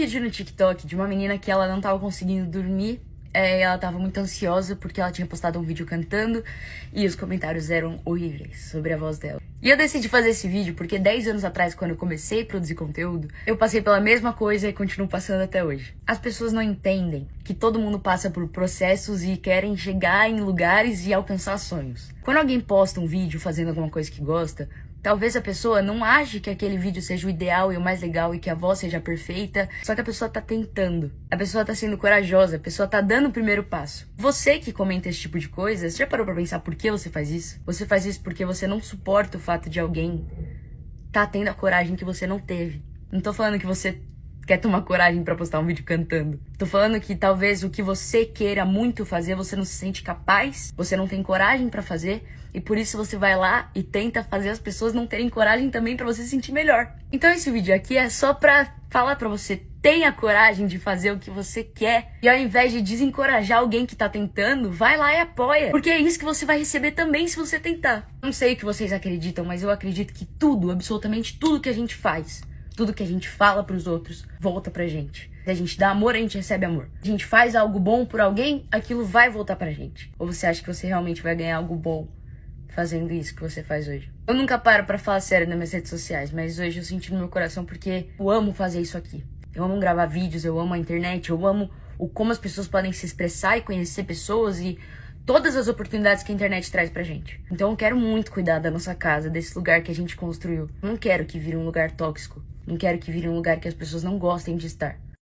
vídeo no TikTok de uma menina que ela não tava conseguindo dormir é, ela tava muito ansiosa porque ela tinha postado um vídeo cantando e os comentários eram horríveis sobre a voz dela. E eu decidi fazer esse vídeo porque 10 anos atrás, quando eu comecei a produzir conteúdo, eu passei pela mesma coisa e continuo passando até hoje. As pessoas não entendem que todo mundo passa por processos e querem chegar em lugares e alcançar sonhos. Quando alguém posta um vídeo fazendo alguma coisa que gosta, Talvez a pessoa não ache que aquele vídeo seja o ideal e o mais legal e que a voz seja perfeita, só que a pessoa tá tentando. A pessoa tá sendo corajosa, a pessoa tá dando o primeiro passo. Você que comenta esse tipo de coisa, já parou pra pensar por que você faz isso? Você faz isso porque você não suporta o fato de alguém tá tendo a coragem que você não teve. Não tô falando que você quer tomar coragem para postar um vídeo cantando. Tô falando que talvez o que você queira muito fazer, você não se sente capaz, você não tem coragem para fazer, e por isso você vai lá e tenta fazer as pessoas não terem coragem também para você se sentir melhor. Então esse vídeo aqui é só pra falar para você tenha coragem de fazer o que você quer e ao invés de desencorajar alguém que tá tentando, vai lá e apoia, porque é isso que você vai receber também se você tentar. Não sei o que vocês acreditam, mas eu acredito que tudo, absolutamente tudo que a gente faz, tudo que a gente fala para os outros, volta pra gente. Se a gente dá amor, a gente recebe amor. Se a gente faz algo bom por alguém, aquilo vai voltar pra gente. Ou você acha que você realmente vai ganhar algo bom fazendo isso que você faz hoje. Eu nunca paro para falar sério nas minhas redes sociais, mas hoje eu senti no meu coração porque eu amo fazer isso aqui. Eu amo gravar vídeos, eu amo a internet, eu amo o como as pessoas podem se expressar e conhecer pessoas e todas as oportunidades que a internet traz pra gente. Então eu quero muito cuidar da nossa casa, desse lugar que a gente construiu. Não quero que vire um lugar tóxico. Não quero que vire um lugar que as pessoas não gostem de estar.